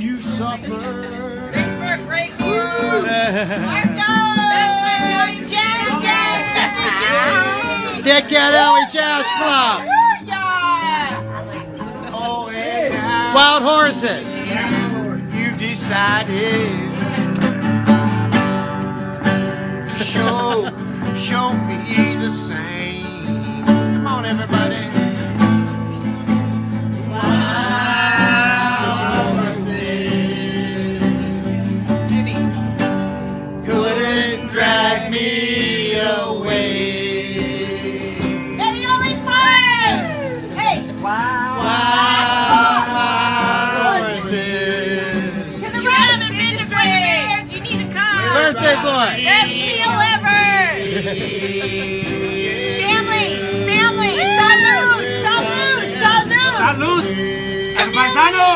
you suffer. Thanks for a great. Dickhead Allie Jazz Club. Oh, Wild horses. You decided show, show me the same. Come on, everybody. Boy. Best deal ever! Family! Family! Salud! Salud! Salud! Salud! El paisano!